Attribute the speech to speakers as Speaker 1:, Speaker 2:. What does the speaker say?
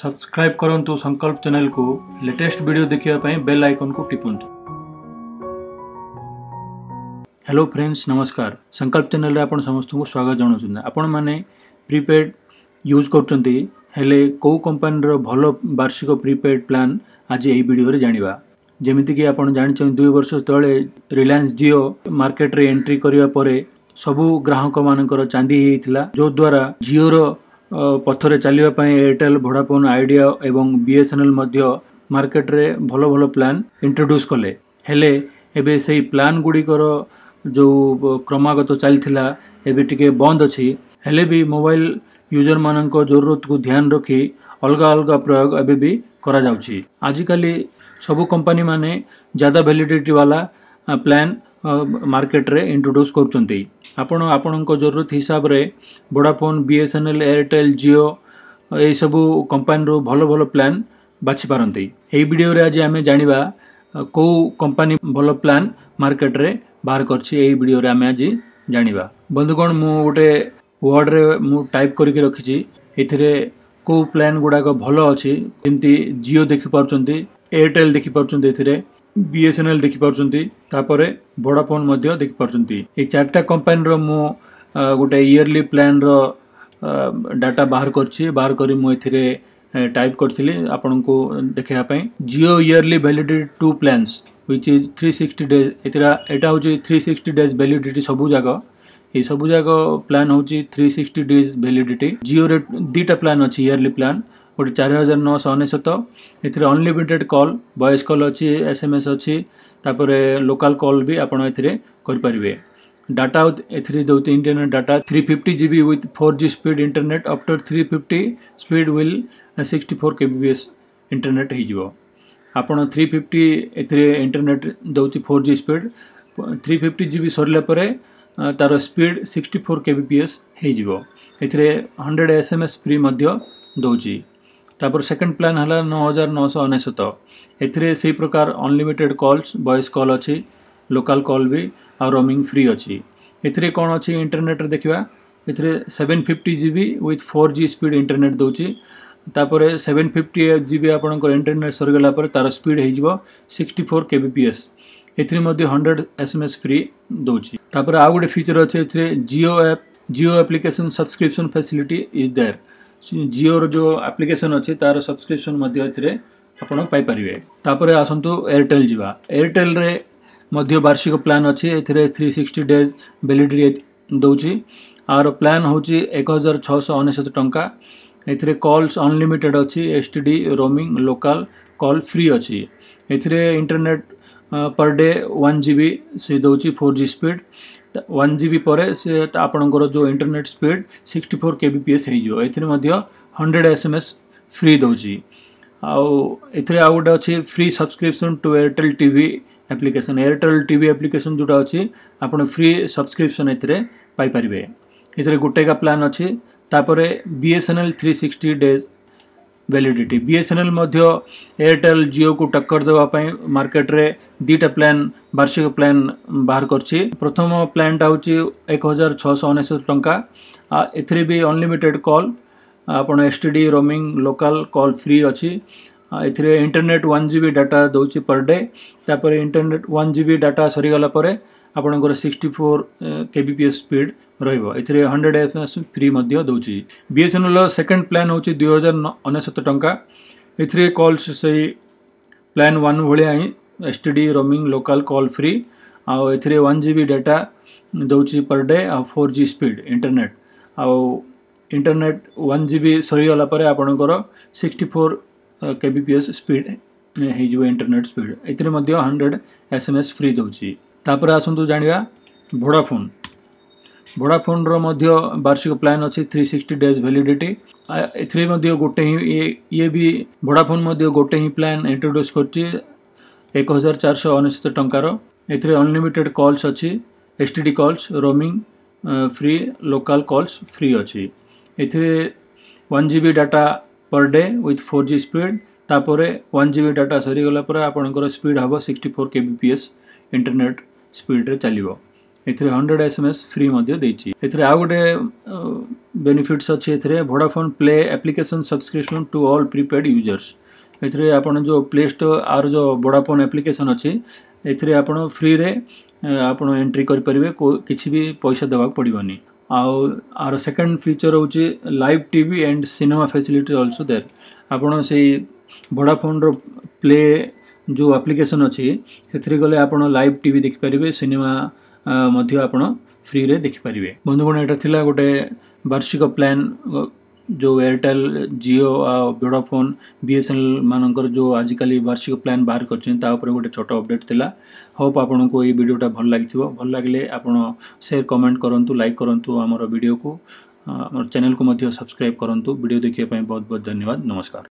Speaker 1: subscribe କରନ୍ତୁ ସଂକଳ୍ପ ଚ୍ୟାନେଲକୁ latest video ଦେଖିବା ପାଇଁ ବେଲ୍ ଆଇକନ୍କୁ ଟିପନ୍ତୁ ହ୍ୟାଲୋ ଫ୍ରେଣ୍ଡସ୍ ନମସ୍କାର ସଂକଳ୍ପ ଚ୍ୟାନେଲରେ ଆପଣ ସମସ୍ତଙ୍କୁ ସ୍ୱାଗତ ଜଣାଉଛନ୍ତି ଆପଣମାନେ ପ୍ରିପେଡ୍ ୟୁଜ୍ କରୁଛନ୍ତି ହେଲେ କେଉଁ କମ୍ପାନୀର ଭଲ ବାର୍ଷିକ ପ୍ରିପେଡ୍ ପ୍ଲାନ୍ ଆଜି ଏହି ଭିଡ଼ିଓରେ ଜାଣିବା ଯେମିତିକି ଆପଣ ଜାଣିଛନ୍ତି ଦୁଇ ବର୍ଷ ତଳେ ରିଲାଏନ୍ସ ଜିଓ ମାର୍କେଟରେ ଏଣ୍ଟ୍ରି କରିବା ପରେ ସବୁ ଗ୍ରାହକମାନଙ୍କର ଚାନ୍ଦି ହେଇଥିଲା ଯଦ୍ୱାରା ଜିଓର ପଥରେ ଚାଲିବା ପାଇଁ ଏୟାରଟେଲ୍ ଭୋଡ଼ାଫୋନ୍ ଆଇଡ଼ିଆ ଏବଂ ବି ଏସ୍ ଏନ୍ ଏଲ୍ ମଧ୍ୟ ମାର୍କେଟରେ ଭଲ ଭଲ ପ୍ଲାନ୍ ଇଣ୍ଟ୍ରୋଡ୍ୟୁସ୍ କଲେ ହେଲେ ଏବେ ସେଇ ପ୍ଲାନ୍ ଗୁଡ଼ିକର ଯେଉଁ କ୍ରମାଗତ ଚାଲିଥିଲା ଏବେ ଟିକେ ବନ୍ଦ ଅଛି ହେଲେ ବି ମୋବାଇଲ ୟୁଜର୍ମାନଙ୍କ ଜରୁରତକୁ ଧ୍ୟାନ ରଖି ଅଲଗା ଅଲଗା ପ୍ରୟୋଗ ଏବେ ବି କରାଯାଉଛି ଆଜିକାଲି ସବୁ କମ୍ପାନୀମାନେ ଜ୍ୟାଦା ଭ୍ୟାଲିଡିଟିବାଲା ପ୍ଲାନ୍ ମାର୍କେଟରେ ଇଣ୍ଟ୍ରୋଡ୍ୟୁସ୍ କରୁଛନ୍ତି ଆପଣ ଆପଣଙ୍କ ଜରୁରତ ହିସାବରେ Vodafone B S N L Airtel Jio ଏହିସବୁ କମ୍ପାନୀରୁ ଭଲ ଭଲ ପ୍ଲାନ୍ ବାଛିପାରନ୍ତି ଏହି ଭିଡ଼ିଓରେ ଆଜି ଆମେ ଜାଣିବା କେଉଁ କମ୍ପାନୀ ଭଲ ପ୍ଲାନ୍ ମାର୍କେଟରେ ବାହାର କରିଛି ଏହି ଭିଡ଼ିଓରେ ଆମେ ଆଜି ଜାଣିବା ବନ୍ଧୁଗଣ ମୁଁ ଗୋଟେ ୱାର୍ଡ଼ରେ ମୁଁ ଟାଇପ୍ କରିକି ରଖିଛି ଏଥିରେ କେଉଁ ପ୍ଲାନ୍ ଗୁଡ଼ାକ ଭଲ ଅଛି ଯେମିତି ଜିଓ ଦେଖିପାରୁଛନ୍ତି ଏୟାରଟେଲ୍ ଦେଖିପାରୁଛନ୍ତି ଏଥିରେ बीएसएनएल देखिपुर भोडाफोन देखिपुर चार कंपानी रो गोटे इयरली प्लान रो डाटा बाहर कर बाहर कर टाइप करी आपण को देखापी Jio yearly validity two plans which is three sixty days एटा हूँ थ्री सिक्सटी डेज भैलीडिटी सबूक ये सबूक प्लां हूँ three sixty days validity Jio rate दुटा प्लां अच्छे इयरली प्लां गोटे चार हजार नौश अनेशत एनलिमिटेड कल वयस कल अच्छी एस एम एस अच्छी तापर लोकाल कल भी आपरपर डाटा एवं internet data three fifty G with four G speed internet after three fifty speed will sixty four K B S internet हो थ्री फिफ्टी एंटरनेट दौर four G speed three fifty G sir तार speed sixty four K B P S हो hundred S M S free दौर तापर second plan है नौ हजार nosh अनेशत ए प्रकार unlimited calls वयस कल अच्छी लोकाल कल भी आ रोमिंग फ्री अच्छी ए कौन अच्छी इंटरनेट देखा even fifty GB with four G speed internet दौर सेवेन फिफ्टी जिबी आपर इंटरनेट सरगला तार स्पीड हो sixty four K B P S hundred S M S free दौर आउ गोटे फिचर अच्छे एथे Jio app Jio application subscription facility is there Jio जो आप्लिकेसन अच्छे तार सब्सक्रिप्सन आपरे तापर आसतु एयरटेल जावा एयरटेल वार्षिक प्लां अच्छे एथेरे थ्री सिक्सटी डेज भैलीडी दौर आर प्लां हूँ एक हजार छःश अनेशत टाँचा एथेरे कल्स अनलिमिटेड अच्छी S T D roaming local call free अच्छी एथेरे internet per day one G से दौर four G speed one G B ପରେ ସେ ଆପଣଙ୍କର ଯେଉଁ internet speed sixty four K B P S ହେଇଯିବ ଏଥିରେ ମଧ୍ୟ hundred S M S free ଦେଉଛି ଆଉ ଏଥିରେ ଆଉ ଗୋଟେ ଅଛି free subscription to Airtel TV application Airtel TV application ଯେଉଁଟା ଅଛି ଆପଣ ଫ୍ରି ସବସ୍କ୍ରିପସନ୍ ଏଥିରେ ପାଇପାରିବେ ଏଥିରେ ଗୋଟେକା ପ୍ଲାନ୍ ଅଛି ତାପରେ B S N L three sixty days validity B S N L ମଧ୍ୟ ଏୟାରଟେଲ୍ ଜିଓକୁ ଟକ୍କର ଦେବା ପାଇଁ ମାର୍କେଟରେ ଦୁଇଟା ପ୍ଲାନ୍ ବାର୍ଷିକ ପ୍ଲାନ୍ ବାହାର କରିଛି ପ୍ରଥମ ପ୍ଲାନ୍ଟା ହେଉଛି ଏକ ହଜାର ଛଅଶହ ଅନେଶ୍ୱତ ଟଙ୍କା ଏଥିରେ ବି ଅନଲିମିଟେଡ଼୍ କଲ୍ ଆପଣ S T D roaming local call free ଅଛି ଏଥିରେ internet one G B data ଦେଉଛି ପର୍ ଡେ ତାପରେ internet one G B data ସରିଗଲା ପରେ आपण sixty four K B P S speed रोथे hundred F S free दौर B S N L second plan हूँ दुई हजार अनशत टाँचा एथे कल्स से प्लां वन भाया हिं S T roaming local call free आउ आउे वन जि डाटा दौर पर डे आ फोर जि स्पीड इंटरनेट आउ इंटरनेट वन जि सरीगला आपणकर sixty four K B P S speed हो internet speed hundred S M S free दौर ତାପରେ ଆସନ୍ତୁ ଜାଣିବା ଭୋଡ଼ାଫୋନ୍ ଭୋଡ଼ାଫୋନ୍ର ମଧ୍ୟ ବାର୍ଷିକ ପ୍ଲାନ୍ ଅଛି ଥ୍ରୀ ସିକ୍ସଟି ଡେଜ୍ ଭ୍ୟାଲିଡ଼ିଟି ଏଥିରେ ମଧ୍ୟ ଗୋଟେ ହିଁ ଇଏ ବି ଭୋଡ଼ାଫୋନ୍ ମଧ୍ୟ ଗୋଟେ ହିଁ ପ୍ଲାନ୍ ଇଣ୍ଟ୍ରୋଡ୍ୟୁସ୍ କରିଛି ଏକ ହଜାର ଚାରିଶହ ଅନେଶତ ଟଙ୍କାର ଏଥିରେ ଅନଲିମିଟେଡ଼୍ କଲ୍ସ ଅଛି S T D calls roaming free local calls free ଅଛି ଏଥିରେ one G B data per day with four G speed ତାପରେ ୱାନ୍ ଜି ବି ଡାଟା ସରିଗଲା ପରେ ଆପଣଙ୍କର ସ୍ପିଡ଼୍ ହେବ sixty four K B P S internet स्पीड्रे चलो hundred S M S free देखिए आउ गोटे बेनिफिट्स अच्छी Vodafone play application subscription to all prepaid users एपन जो प्ले स्टोर आर जो भोडाफोन एप्लिकेसन अच्छी एप फ्री आप एंट्री करेंगे कि पैसा देवा पड़वानी आउ आर सेकेंड फिचर हूँ live T and cinema facility also there आपड़ से भोडाफोन रो प्ले ଯେଉଁ ଆପ୍ଲିକେସନ୍ ଅଛି ସେଥିରେ ଗଲେ ଆପଣ ଲାଇଭ୍ ଟିଭି ଦେଖିପାରିବେ ସିନେମା ମଧ୍ୟ ଆପଣ ଫ୍ରିରେ ଦେଖିପାରିବେ ବନ୍ଧୁଗଣ ଏଇଟା ଥିଲା ଗୋଟେ ବାର୍ଷିକ ପ୍ଲାନ୍ ଯେଉଁ ଏୟାରଟେଲ୍ ଜିଓ ଆଉ Vodafone B S N L ମାନଙ୍କର ଯେଉଁ ଆଜିକାଲି ବାର୍ଷିକ ପ୍ଲାନ୍ ବାହାର କରିଛନ୍ତି ତା ଉପରେ ଗୋଟେ ଛୋଟ ଅପଡ଼େଟ୍ ଥିଲା ହୋପ୍ ଆପଣଙ୍କୁ ଏଇ ଭିଡ଼ିଓଟା ଭଲ ଲାଗିଥିବ ଭଲ ଲାଗିଲେ ଆପଣ ସେୟାର କମେଣ୍ଟ କରନ୍ତୁ ଲାଇକ୍ କରନ୍ତୁ ଆମର ଭିଡ଼ିଓକୁ ଆମର ଚ୍ୟାନେଲ୍କୁ ମଧ୍ୟ ସବସ୍କ୍ରାଇବ୍ କରନ୍ତୁ ଭିଡ଼ିଓ ଦେଖିବା ପାଇଁ ବହୁତ ବହୁତ ଧନ୍ୟବାଦ ନମସ୍କାର